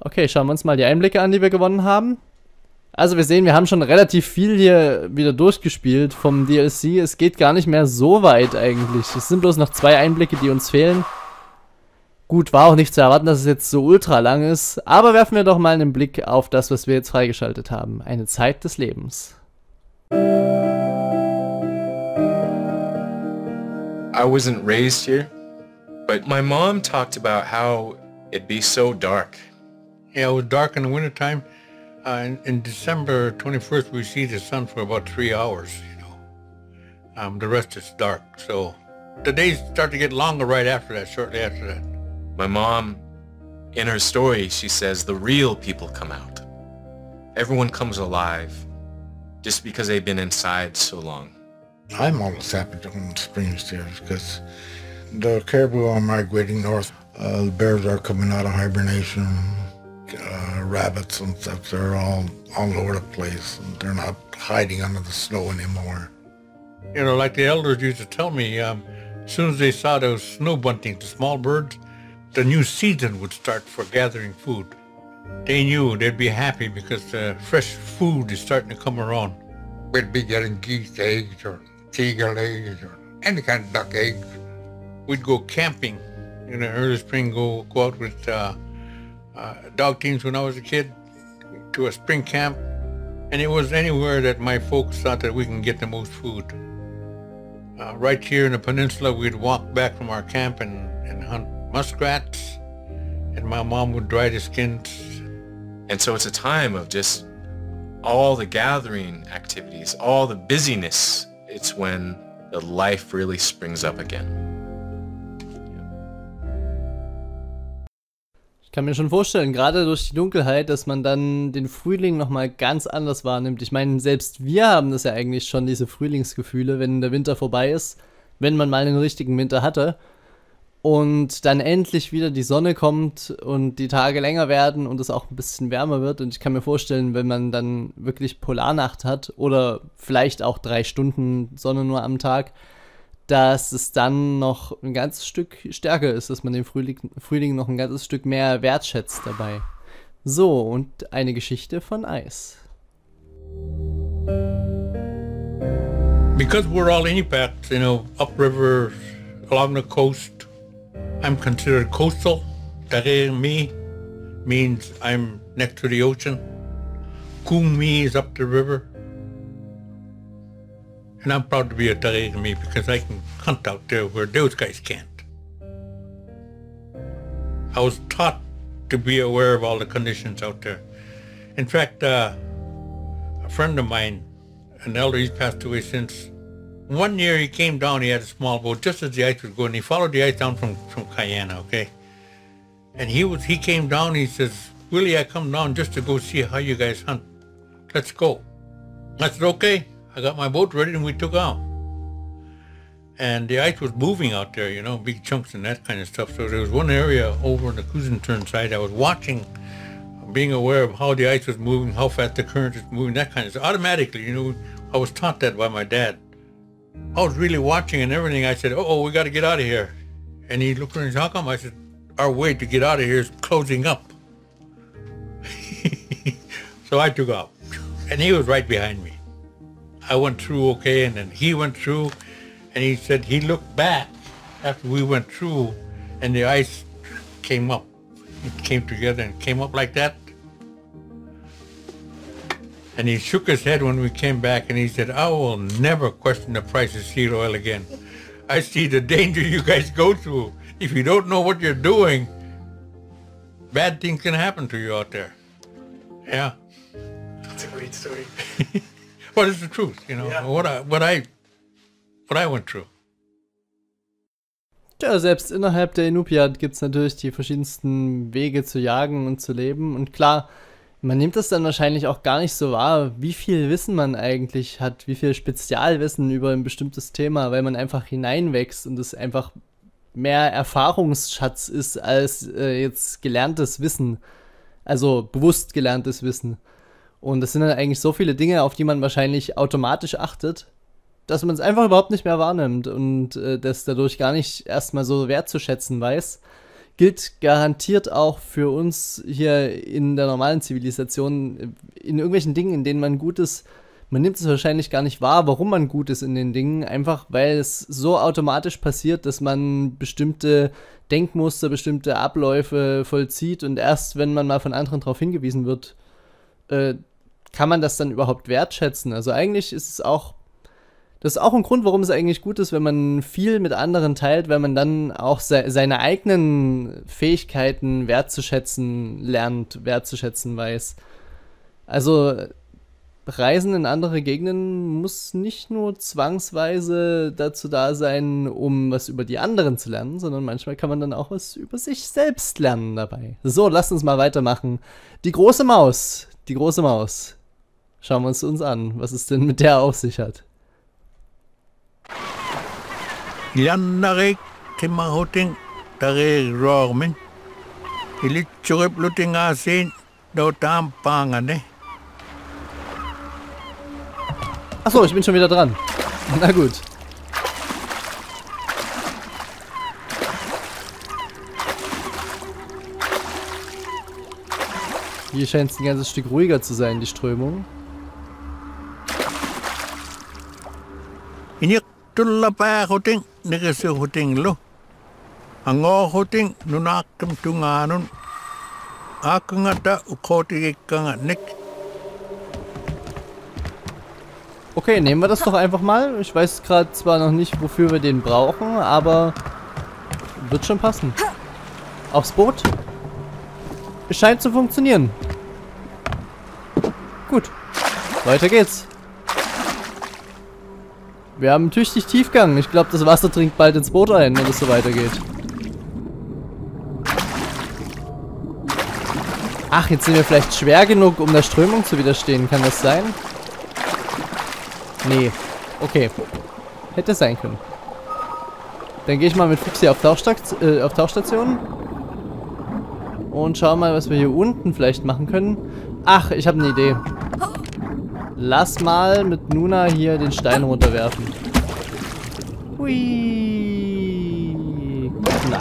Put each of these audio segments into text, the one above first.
Okay, schauen wir uns mal die Einblicke an, die wir gewonnen haben. Also wir sehen, wir haben schon relativ viel hier wieder durchgespielt vom DLC. Es geht gar nicht mehr so weit eigentlich. Es sind bloß noch zwei Einblicke, die uns fehlen. Gut, war auch nicht zu erwarten, dass es jetzt so ultra lang ist. Aber werfen wir doch mal einen Blick auf das, was wir jetzt freigeschaltet haben. Eine Zeit des Lebens. I wasn't raised here, but my mom talked about how it'd be so dark. Yeah, it was dark in the wintertime. Uh, in, in December 21st, we see the sun for about three hours, you know. Um, the rest is dark. So the days start to get longer right after that, shortly after that. My mom, in her story, she says the real people come out. Everyone comes alive just because they've been inside so long. I'm almost happy to own Springs here because the caribou are migrating north. Uh, the bears are coming out of hibernation. Uh, rabbits and stuff, they're all all over the place. And they're not hiding under the snow anymore. You know, like the elders used to tell me, um, as soon as they saw those snow buntings, the small birds, the new season would start for gathering food. They knew they'd be happy because uh, fresh food is starting to come around. We'd be getting geese eggs or seagull eggs or any kind of duck eggs. We'd go camping in the early spring, go, go out with uh, uh, dog teams when I was a kid to a spring camp. And it was anywhere that my folks thought that we can get the most food. Uh, right here in the peninsula, we'd walk back from our camp and, and hunt muskrats. And my mom would dry the skins. And so it's a time of just all the gathering activities, all the busyness. It's when the life really springs up again. Ich kann mir schon vorstellen, gerade durch die Dunkelheit, dass man dann den Frühling nochmal ganz anders wahrnimmt. Ich meine, selbst wir haben das ja eigentlich schon, diese Frühlingsgefühle, wenn der Winter vorbei ist, wenn man mal einen richtigen Winter hatte. Und dann endlich wieder die Sonne kommt und die Tage länger werden und es auch ein bisschen wärmer wird. Und ich kann mir vorstellen, wenn man dann wirklich Polarnacht hat oder vielleicht auch drei Stunden Sonne nur am Tag, dass es dann noch ein ganzes Stück stärker ist, dass man den Frühling, Frühling noch ein ganzes Stück mehr wertschätzt dabei. So, und eine Geschichte von Eis. Because we're all Inupiats, you know, upriver, along the coast, I'm considered coastal. Tare me means I'm next to the ocean. Kum me is up the river. And I'm proud to be a Tare me because I can hunt out there where those guys can't. I was taught to be aware of all the conditions out there. In fact, uh, a friend of mine, an elder, he's passed away since. One year he came down, he had a small boat just as the ice was going. He followed the ice down from, from Cayenne, okay? And he was he came down, he says, Willie, I come down just to go see how you guys hunt. Let's go. I said, okay. I got my boat ready and we took off. And the ice was moving out there, you know, big chunks and that kind of stuff. So there was one area over on the turn side I was watching, being aware of how the ice was moving, how fast the current was moving, that kind of stuff. Automatically, you know, I was taught that by my dad. I was really watching and everything. I said, oh, we got to get out of here. And he looked at me and said, how come? I said, our way to get out of here is closing up. so I took off. And he was right behind me. I went through okay, and then he went through, and he said he looked back after we went through, and the ice came up. It came together and came up like that. And he shook his head when we came back, and he said, I will never question the price of seed oil again. I see the danger you guys go through. If you don't know what you're doing, bad things can happen to you out there. Yeah. That's a great story. But it's the truth, you know. Yeah. What I what I what I went through. Tja, selbst innerhalb der Inupiat gibt es natürlich die verschiedensten Wege zu jagen und zu leben. Und klar, man nimmt es dann wahrscheinlich auch gar nicht so wahr, wie viel Wissen man eigentlich hat, wie viel Spezialwissen über ein bestimmtes Thema, weil man einfach hineinwächst und es einfach mehr Erfahrungsschatz ist als äh, jetzt gelerntes Wissen. Also bewusst gelerntes Wissen. Und das sind dann eigentlich so viele Dinge, auf die man wahrscheinlich automatisch achtet, dass man es einfach überhaupt nicht mehr wahrnimmt und äh, das dadurch gar nicht erstmal so wertzuschätzen weiß. gilt garantiert auch für uns hier in der normalen Zivilisation, in irgendwelchen Dingen, in denen man gut ist. Man nimmt es wahrscheinlich gar nicht wahr, warum man gut ist in den Dingen, einfach weil es so automatisch passiert, dass man bestimmte Denkmuster, bestimmte Abläufe vollzieht und erst wenn man mal von anderen darauf hingewiesen wird, äh, kann man das dann überhaupt wertschätzen. Also eigentlich ist es auch das ist auch ein Grund, warum es eigentlich gut ist, wenn man viel mit anderen teilt, weil man dann auch se seine eigenen Fähigkeiten wertzuschätzen lernt, wertzuschätzen weiß. Also Reisen in andere Gegenden muss nicht nur zwangsweise dazu da sein, um was über die anderen zu lernen, sondern manchmal kann man dann auch was über sich selbst lernen dabei. So, lasst uns mal weitermachen. Die große Maus, die große Maus. Schauen wir uns uns an, was es denn mit der auf sich hat. Liannarik timahuting tari rormin. Ilitsurip luting asin do tampangan eh. Achso, ich bin schon wieder dran. Na gut. Hier scheint es ein ganzes Stück ruhiger zu sein, die Strömung. Tulla pää huting nikisi huting lu. Ango huting nunakam tunganun. Akangata ukoti ikkanga nik. Okay, nehmen wir das doch einfach mal. Ich weiß gerade zwar noch nicht, wofür wir den brauchen, aber wird schon passen. Aufs Boot. Es scheint zu funktionieren. Gut. Weiter geht's. Wir haben tüchtig Tiefgang. Ich glaube, das Wasser dringt bald ins Boot ein, wenn es so weitergeht. Ach, jetzt sind wir vielleicht schwer genug, um der Strömung zu widerstehen. Kann das sein? Nee. Okay. Hätte sein können. Dann gehe ich mal mit Fuchsi auf, Tauchstation, äh, auf Tauchstation. Und schau mal, was wir hier unten vielleicht machen können. Ach, ich habe eine Idee. Lass mal mit Nuna hier den Stein runterwerfen. Hui. Na.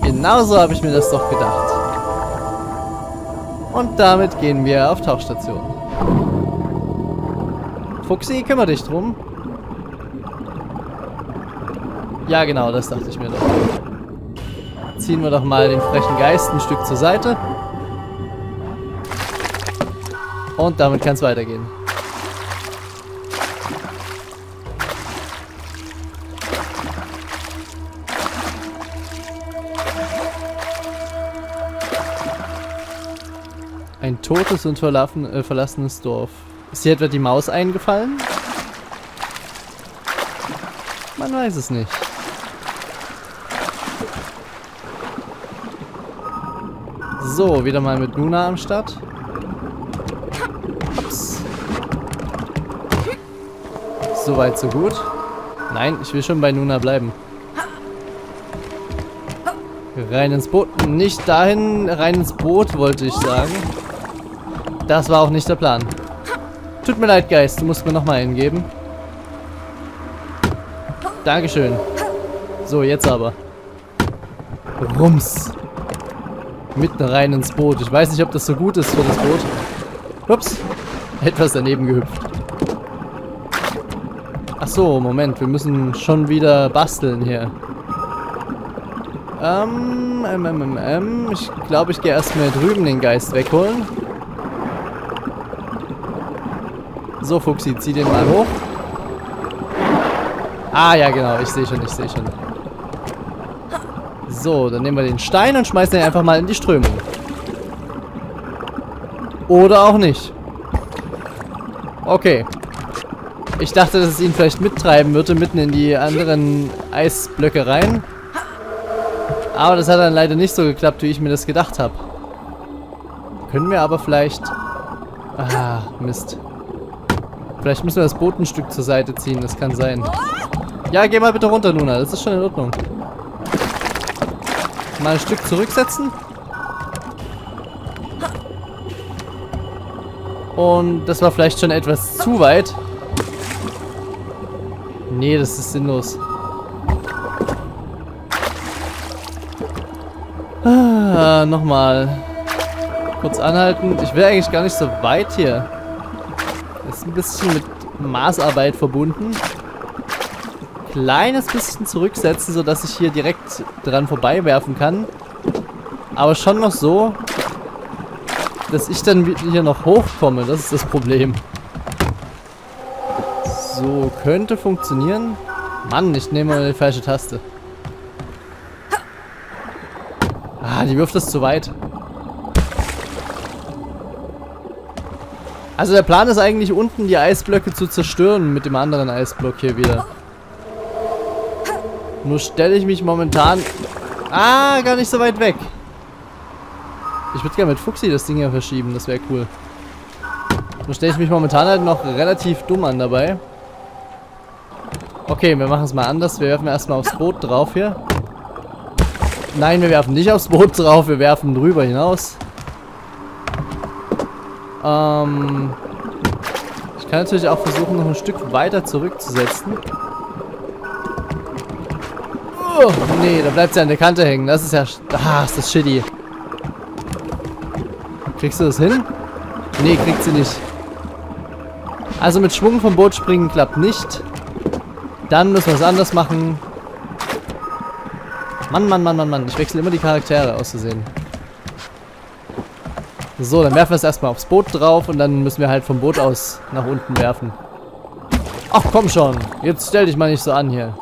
Genauso habe ich mir das doch gedacht. Und damit gehen wir auf Tauchstation. Fuchsi, kümmere dich drum. Ja, genau, das dachte ich mir doch. Ziehen wir doch mal den frechen Geist ein Stück zur Seite. Und damit kann es weitergehen. Ein totes und äh, verlassenes Dorf. Ist hier etwa die Maus eingefallen? Man weiß es nicht. So, wieder mal mit Luna am Start. So weit, so gut. Nein, ich will schon bei Nuna bleiben. Rein ins Boot. Nicht dahin, rein ins Boot, wollte ich sagen. Das war auch nicht der Plan. Tut mir leid, Geist. Du musst mir nochmal hingeben. Dankeschön. So, jetzt aber. Rums. Mitten rein ins Boot. Ich weiß nicht, ob das so gut ist für das Boot. Ups. Etwas daneben gehüpft. Ach so, Moment. Wir müssen schon wieder basteln hier. Ähm, ähm, ähm, ähm, ähm. Ich glaube, ich gehe erstmal drüben den Geist wegholen. So, Fuchsi, zieh den mal hoch. Ah, ja, genau. Ich sehe schon, ich sehe schon. So, dann nehmen wir den Stein und schmeißen den einfach mal in die Strömung. Oder auch nicht. Okay. Ich dachte, dass es ihn vielleicht mittreiben würde, mitten in die anderen Eisblöcke rein. Aber das hat dann leider nicht so geklappt, wie ich mir das gedacht habe. Können wir aber vielleicht... Ah, Mist. Vielleicht müssen wir das Boot ein Stück zur Seite ziehen, das kann sein. Ja, geh mal bitte runter, Nuna, das ist schon in Ordnung. Mal ein Stück zurücksetzen. Und das war vielleicht schon etwas zu weit. Nee, das ist sinnlos. Äh, nochmal. Kurz anhalten. Ich will eigentlich gar nicht so weit hier. Das ist ein bisschen mit Maßarbeit verbunden. Kleines bisschen zurücksetzen, sodass ich hier direkt dran vorbei werfen kann. Aber schon noch so, dass ich dann hier noch hochkomme. Das ist das Problem. So, könnte funktionieren. Mann, ich nehme mal die falsche Taste. Ah, die wirft das zu weit. Also der Plan ist eigentlich unten die Eisblöcke zu zerstören mit dem anderen Eisblock hier wieder. Nur stelle ich mich momentan... Ah, gar nicht so weit weg. Ich würde gerne mit Fuxi das Ding hier verschieben, das wäre cool. Nur stelle ich mich momentan halt noch relativ dumm an dabei. Okay, wir machen es mal anders. Wir werfen erstmal aufs Boot drauf hier. Nein, wir werfen nicht aufs Boot drauf, wir werfen drüber hinaus. Ähm, ich kann natürlich auch versuchen, noch ein Stück weiter zurückzusetzen. Oh, nee, da bleibt sie an der Kante hängen. Das ist ja... Ah, ist das shitty. Kriegst du das hin? Nee, kriegt sie nicht. Also mit Schwung vom Boot springen klappt nicht. Dann müssen wir es anders machen. Mann, Mann, Mann, Mann, Mann. Ich wechsle immer die Charaktere auszusehen. So, dann werfen wir es erstmal aufs Boot drauf und dann müssen wir halt vom Boot aus nach unten werfen. Ach komm schon. Jetzt stell dich mal nicht so an hier.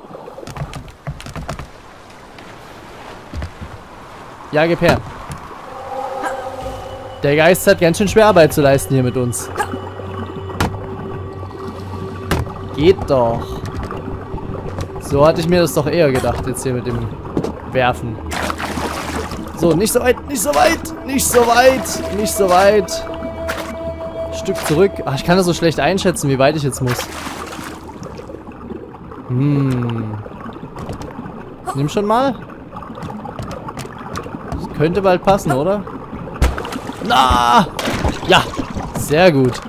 Ja, gib her. Der Geist hat ganz schön schwer Arbeit zu leisten hier mit uns. Geht doch. So hatte ich mir das doch eher gedacht, jetzt hier mit dem Werfen. So, nicht so weit, nicht so weit, nicht so weit, nicht so weit. Stück zurück. Ach, ich kann das so schlecht einschätzen, wie weit ich jetzt muss. Hm. Nimm schon mal. Das könnte bald passen, oder? Na! Ja! Sehr gut.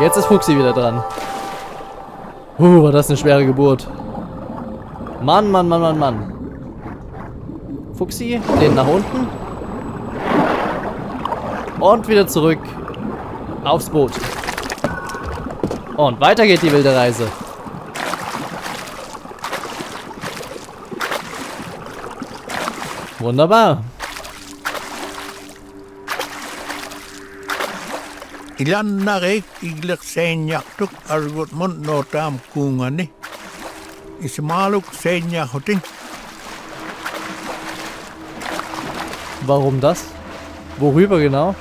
Jetzt ist Fuchsi wieder dran. Huh, war das eine schwere Geburt. Mann, Mann, Mann, Mann, Mann. Fuchsi, den nach unten. Und wieder zurück aufs Boot. Und weiter geht die wilde Reise. Wunderbar. Ilan na rek iglak senyak tuk argot mon no tam kungani. Ismaluk senyak hoting. Warum das? Worüber genau?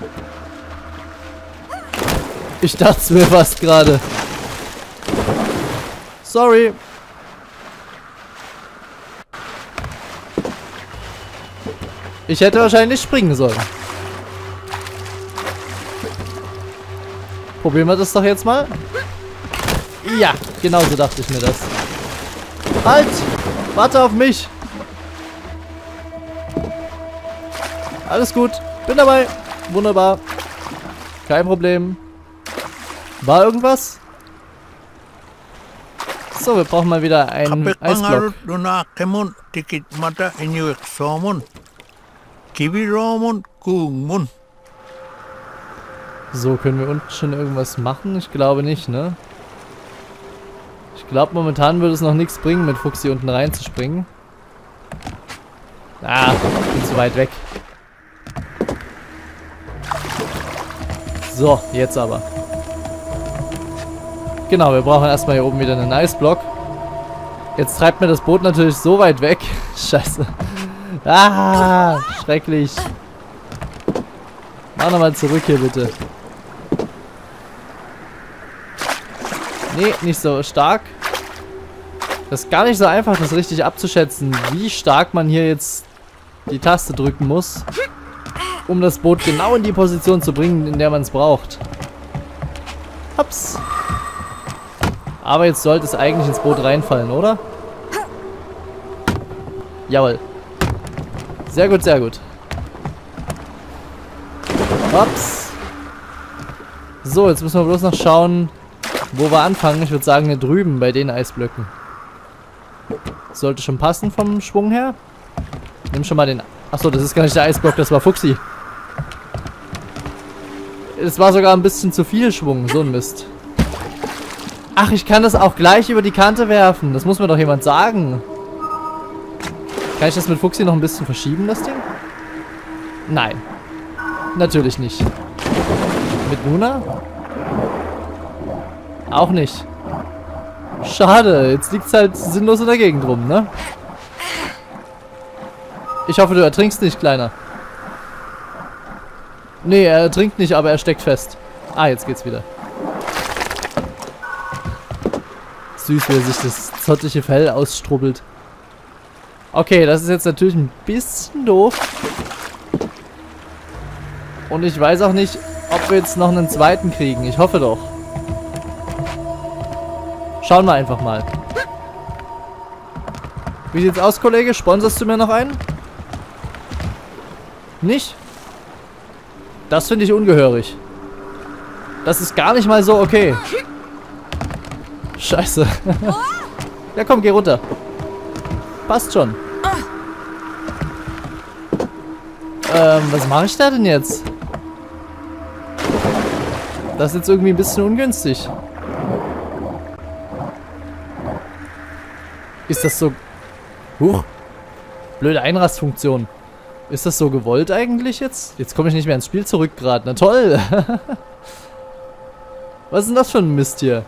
Ich dachte mir fast gerade. Sorry. Ich hätte wahrscheinlich springen sollen. Probieren wir das doch jetzt mal. Ja, genau so dachte ich mir das. Halt! Warte auf mich! Alles gut. Bin dabei. Wunderbar. Kein Problem. War irgendwas? So, wir brauchen mal wieder einen Eisblock. So, können wir unten schon irgendwas machen? Ich glaube nicht, ne? Glaube, momentan würde es noch nichts bringen, mit Fuchsi unten reinzuspringen. Ah, bin zu weit weg. So, jetzt aber. Genau, wir brauchen erstmal hier oben wieder einen Eisblock. Jetzt treibt mir das Boot natürlich so weit weg. Scheiße. Ah, schrecklich. Mach nochmal zurück hier bitte. Nee, nicht so stark. Das ist gar nicht so einfach, das richtig abzuschätzen, wie stark man hier jetzt die Taste drücken muss um das Boot genau in die Position zu bringen, in der man es braucht. Ups. Aber jetzt sollte es eigentlich ins Boot reinfallen, oder? Jawohl. Sehr gut, sehr gut. Ups. So, jetzt müssen wir bloß noch schauen, wo wir anfangen. Ich würde sagen, hier drüben bei den Eisblöcken. Sollte schon passen vom Schwung her. Nimm schon mal den Achso, das ist gar nicht der Eisblock, das war Fuchsi. Es war sogar ein bisschen zu viel Schwung, so ein Mist. Ach, ich kann das auch gleich über die Kante werfen. Das muss mir doch jemand sagen. Kann ich das mit Fuchsi noch ein bisschen verschieben, das Ding? Nein. Natürlich nicht. Mit Luna? Auch nicht. Schade, jetzt liegt es halt sinnlos in der Gegend rum, ne? Ich hoffe, du ertrinkst nicht, Kleiner. Nee, er trinkt nicht, aber er steckt fest. Ah, jetzt geht's wieder. Süß, wie er sich das zottliche Fell ausstrubbelt. Okay, das ist jetzt natürlich ein bisschen doof. Und ich weiß auch nicht, ob wir jetzt noch einen zweiten kriegen. Ich hoffe doch. Schauen wir einfach mal. Wie sieht's aus, Kollege? Sponsorst du mir noch einen? Nicht? Das finde ich ungehörig. Das ist gar nicht mal so okay. Scheiße. ja komm, geh runter. Passt schon. Ähm, was mache ich da denn jetzt? Das ist jetzt irgendwie ein bisschen ungünstig. Ist das so... Huch. Blöde Einrastfunktion. Ist das so gewollt eigentlich jetzt? Jetzt komme ich nicht mehr ins Spiel zurück gerade. Na toll. Was ist denn das für ein Mist hier?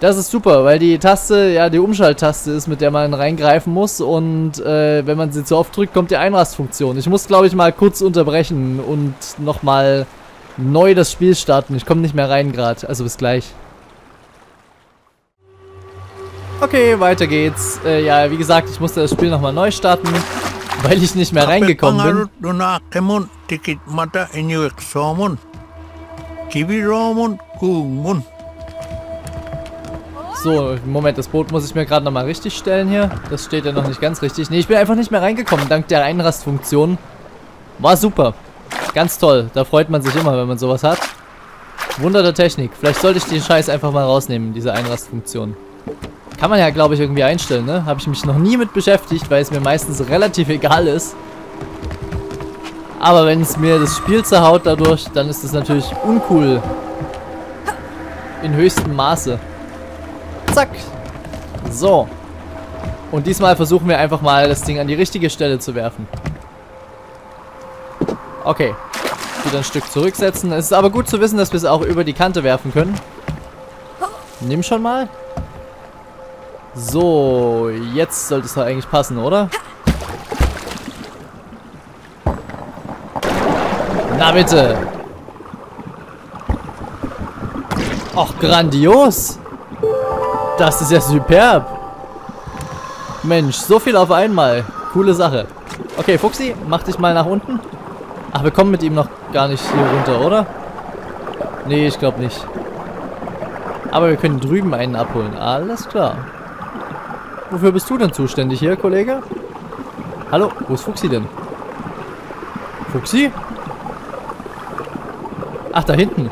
Das ist super, weil die Taste ja die Umschalttaste ist, mit der man reingreifen muss. Und äh, wenn man sie zu oft drückt, kommt die Einrastfunktion. Ich muss, glaube ich, mal kurz unterbrechen und nochmal neu das Spiel starten. Ich komme nicht mehr rein gerade. Also bis gleich. Okay, weiter geht's. Äh, ja, wie gesagt, ich musste das Spiel nochmal neu starten, weil ich nicht mehr reingekommen bin. So, Moment, das Boot muss ich mir gerade nochmal richtig stellen hier. Das steht ja noch nicht ganz richtig. Ne, ich bin einfach nicht mehr reingekommen, dank der Einrastfunktion. War super. Ganz toll. Da freut man sich immer, wenn man sowas hat. Wunder der Technik. Vielleicht sollte ich den Scheiß einfach mal rausnehmen, diese Einrastfunktion. Kann man ja, glaube ich, irgendwie einstellen, ne? Habe ich mich noch nie mit beschäftigt, weil es mir meistens relativ egal ist. Aber wenn es mir das Spiel zerhaut dadurch, dann ist das natürlich uncool. In höchstem Maße. Zack. So. Und diesmal versuchen wir einfach mal, das Ding an die richtige Stelle zu werfen. Okay. Wieder ein Stück zurücksetzen. Es ist aber gut zu wissen, dass wir es auch über die Kante werfen können. Nimm schon mal. So, jetzt sollte es doch eigentlich passen, oder? Na bitte. Och, grandios. Das ist ja superb. Mensch, so viel auf einmal. Coole Sache. Okay, Fuchsi, mach dich mal nach unten. Ach, wir kommen mit ihm noch gar nicht hier runter, oder? Nee, ich glaube nicht. Aber wir können drüben einen abholen. Alles klar. Wofür bist du denn zuständig hier, Kollege? Hallo, wo ist Fuchsi denn? Fuchsi? Ach, da hinten.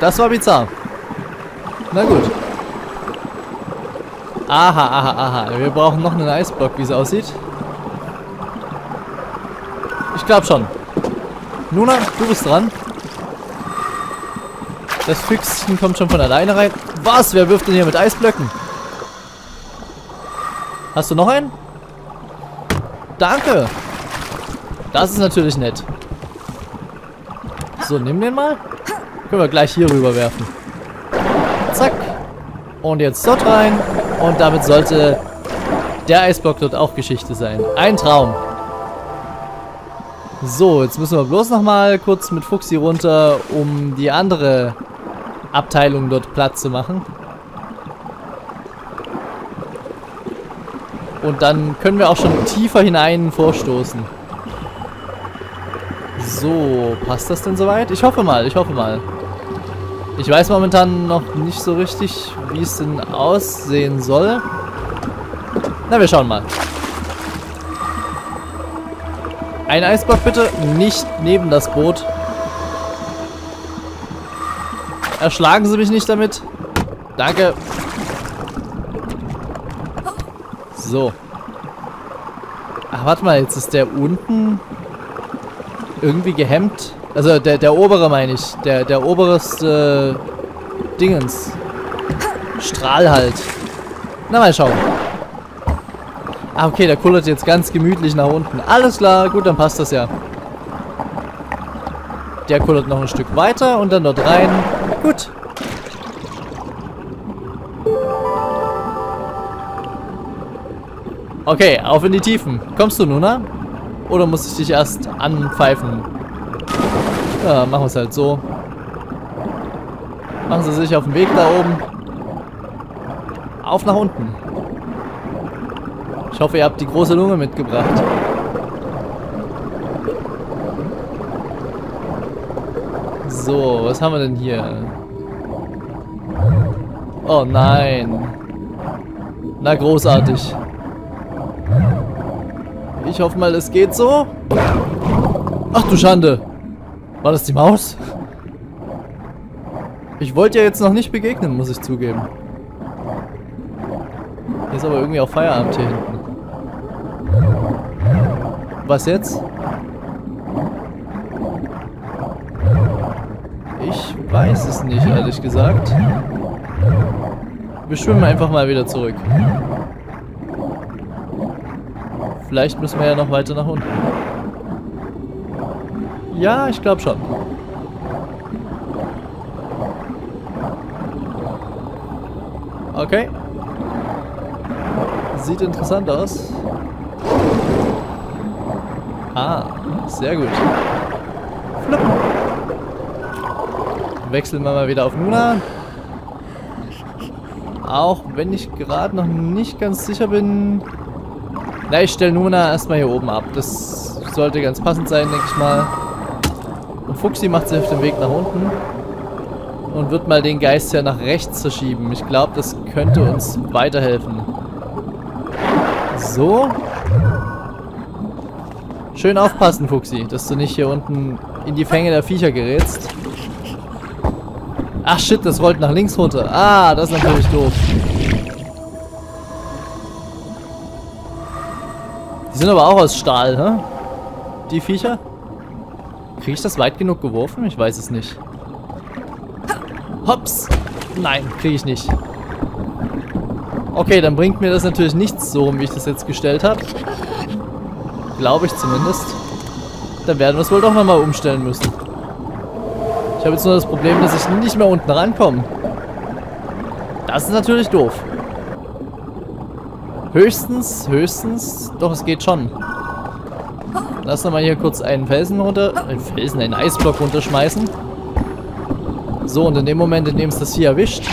Das war bizarr. Na gut. Aha, aha, aha. Wir brauchen noch einen Eisblock, wie es aussieht. Ich glaube schon. Luna, du bist dran. Das Füchschen kommt schon von alleine rein. Was? Wer wirft denn hier mit Eisblöcken? Hast du noch einen? Danke. Das ist natürlich nett. So, nimm den mal. Können wir gleich hier rüber werfen. Zack. Und jetzt dort rein. Und damit sollte der Eisblock dort auch Geschichte sein. Ein Traum. So, jetzt müssen wir bloß nochmal kurz mit Fuchsi runter, um die andere Abteilung dort Platz zu machen. Und dann können wir auch schon tiefer hinein vorstoßen. So, passt das denn soweit? Ich hoffe mal, ich hoffe mal. Ich weiß momentan noch nicht so richtig, wie es denn aussehen soll. Na, wir schauen mal. Ein Eisblock bitte, nicht neben das Boot. Erschlagen Sie mich nicht damit. Danke. So. warte mal, jetzt ist der unten irgendwie gehemmt. Also der, der obere meine ich. Der, der oberste Dingens. Strahl halt. Na, mal schauen. Ah, okay, der kullert jetzt ganz gemütlich nach unten. Alles klar, gut, dann passt das ja. Der kullert noch ein Stück weiter und dann dort rein. Gut. Okay, auf in die Tiefen. Kommst du, Nuna? Oder muss ich dich erst anpfeifen? Ja, machen wir es halt so. Machen Sie sich auf den Weg da oben. Auf nach unten. Ich hoffe, ihr habt die große Lunge mitgebracht. So, was haben wir denn hier? Oh nein. Na, großartig. Ich hoffe mal, es geht so. Ach du Schande. War das die Maus? Ich wollte ja jetzt noch nicht begegnen, muss ich zugeben. Hier ist aber irgendwie auch Feierabend hier hinten. Was jetzt? Ich weiß es nicht, ehrlich gesagt. Wir schwimmen einfach mal wieder zurück. Vielleicht müssen wir ja noch weiter nach unten. Ja, ich glaube schon. Okay. Sieht interessant aus. Ah, sehr gut. Flupp. Wechseln wir mal wieder auf Nuna. Auch wenn ich gerade noch nicht ganz sicher bin, na, ich stelle Nuna erstmal hier oben ab. Das sollte ganz passend sein, denke ich mal. Und Fuxi macht sich auf den Weg nach unten. Und wird mal den Geist ja nach rechts verschieben. Ich glaube, das könnte uns weiterhelfen. So. Schön aufpassen, Fuxi, dass du nicht hier unten in die Fänge der Viecher gerätst. Ach shit, das rollt nach links runter. Ah, das ist natürlich doof. Die sind aber auch aus Stahl, hä? Die Viecher? Kriege ich das weit genug geworfen? Ich weiß es nicht. Hops! Nein, kriege ich nicht. Okay, dann bringt mir das natürlich nichts so, wie ich das jetzt gestellt habe. Glaube ich zumindest. Dann werden wir es wohl doch nochmal umstellen müssen. Ich habe jetzt nur das Problem, dass ich nicht mehr unten rankomme. Das ist natürlich doof. Höchstens, höchstens. Doch, es geht schon. Lass mal hier kurz einen Felsen runter. Einen Felsen, einen Eisblock runterschmeißen. So, und in dem Moment, in dem es das hier erwischt.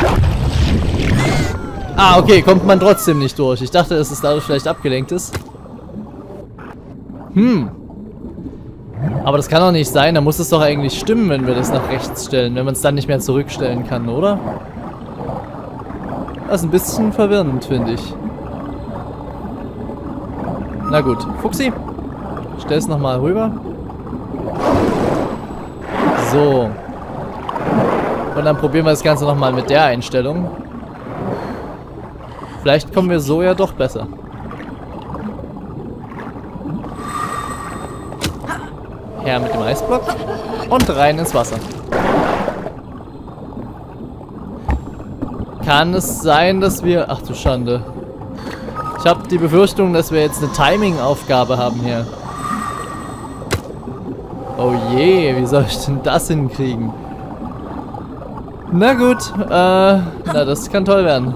Ah, okay, kommt man trotzdem nicht durch. Ich dachte, dass es dadurch vielleicht abgelenkt ist. Hm. Aber das kann doch nicht sein. Da muss es doch eigentlich stimmen, wenn wir das nach rechts stellen. Wenn man es dann nicht mehr zurückstellen kann, oder? Das ist ein bisschen verwirrend, finde ich. Na gut, Fuchsi. Stell es nochmal rüber. So. Und dann probieren wir das Ganze nochmal mit der Einstellung. Vielleicht kommen wir so ja doch besser. Her mit dem Eisblock. Und rein ins Wasser. Kann es sein, dass wir... Ach du Schande. Ich habe die Befürchtung, dass wir jetzt eine Timing-Aufgabe haben hier. Oh je, wie soll ich denn das hinkriegen? Na gut, äh, na das kann toll werden.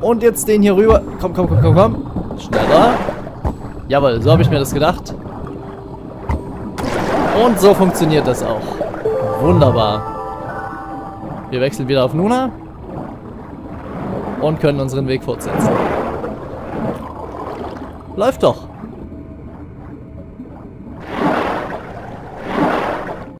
Und jetzt den hier rüber. Komm, komm, komm, komm, komm. Schneller. Jawohl, so habe ich mir das gedacht. Und so funktioniert das auch. Wunderbar. Wir wechseln wieder auf Nuna und können unseren Weg fortsetzen. Läuft doch.